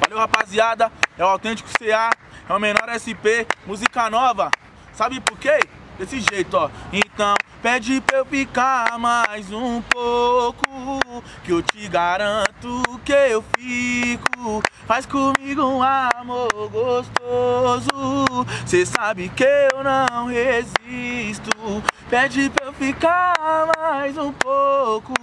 Valeu, rapaziada. É o autêntico CA, é o menor SP, música nova. Sabe por quê? Desse jeito, ó. Então, pede pra eu ficar mais um pouco. Que eu te garanto que eu fico. Faz comigo um amor gostoso. Cê sabe que eu não resisto. Pede pra eu ficar mais um pouco.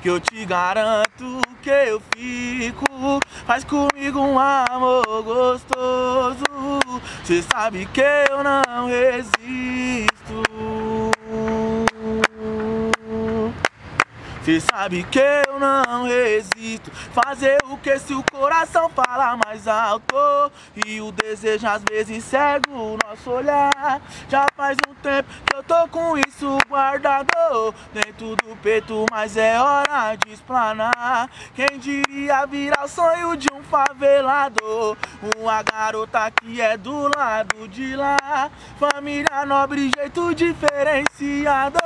Que eu te garanto que eu fico. Faz comigo um amor gostoso. Cê sabe que eu não resisto. Cê sabe que eu não resisto Fazer o que se o coração fala mais alto E o desejo às vezes cega o nosso olhar Já faz um tempo que eu tô com isso guardado. Dentro do peito, mas é hora de explanar. Quem diria virar sonho de um favelado? Uma garota que é do lado de lá. Família nobre, jeito diferenciado.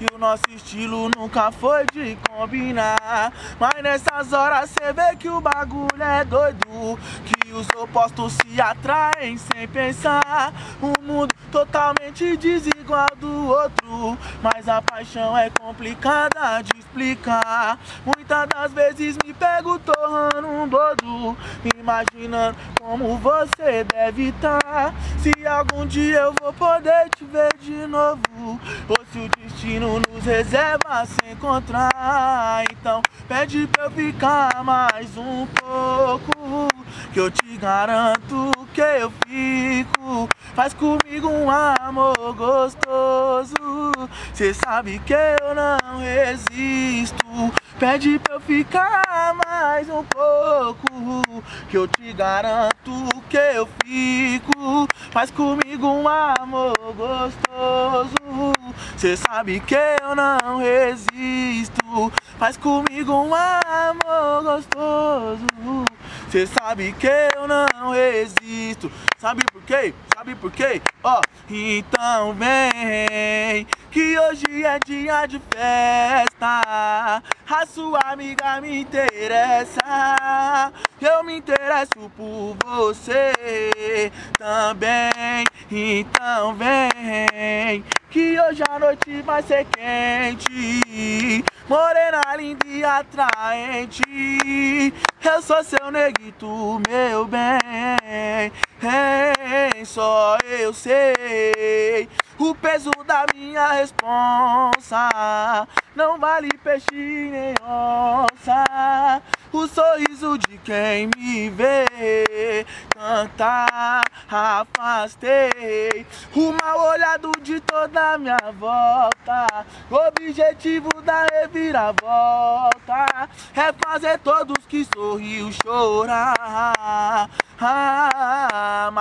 E o nosso estilo nunca foi de combinar. Mas nessas horas cê vê que o bagulho é doido Que os opostos se atraem sem pensar. Um mundo totalmente desigual do outro. Mas a paixão é complicada de explicar. Muitas das vezes me pego torrando um bodo Imaginando como você deve estar Se algum dia eu vou poder te ver de novo Ou se o destino nos reserva se encontrar. Então pede pra eu ficar mais um pouco Que eu te garanto que eu fico. Faz comigo um amor gostoso. Cê sabe que eu não resisto. Pede pra eu ficar mais um pouco. Que eu te garanto que eu fico. Faz comigo um amor gostoso. Cê sabe que eu não resisto. Faz comigo um amor gostoso Cê sabe que eu não resisto Sabe por quê? Sabe por quê? Ó, oh, então vem Que hoje é dia de festa. A sua amiga me interessa. Eu me interesso por você também. Então vem Que hoje a noite vai ser quente Morena linda e atraente. Eu sou seu neguito, meu bem. Só eu sei. O peso da minha responsa Não vale peixe nem onça O sorriso de quem me vê. Cantar, afastei. O mal olhado de toda minha volta. O objetivo da reviravolta É fazer todos que sorriu chorar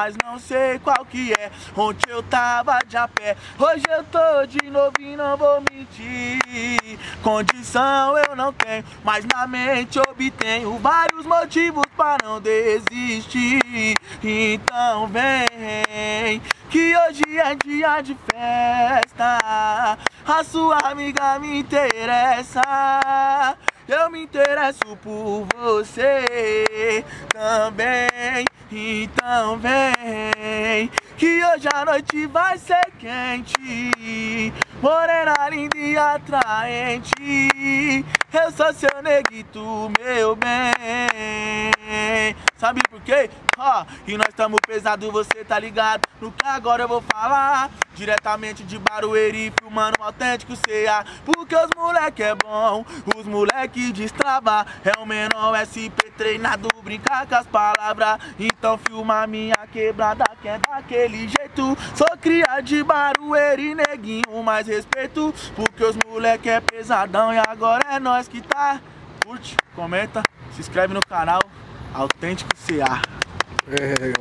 mas não sei qual que é. Ontem eu tava de a pé Hoje eu tô de novo e não vou mentir. Condição eu não tenho Mas na mente obtenho Vários motivos para não desistir. Então vem Que hoje é dia de festa. A sua amiga me interessa. Eu me interesso por você também. Então vem, que hoje a noite vai ser quente. Morena linda e atraente. Eu sou seu neguito, meu bem. Quê? Ó, e nós tamo pesado, você tá ligado no que agora eu vou falar. Diretamente de Barueri, filmando um autêntico CA. Porque os moleque é bom, os moleque destrava. É o menor SP treinado, brincar com as palavras. Então filma minha quebrada, que é daquele jeito. Sou cria de Barueri, neguinho, mais respeito. Porque os moleque é pesadão e agora é nós que tá. Curte, comenta, se inscreve no canal Autêntico CA. É,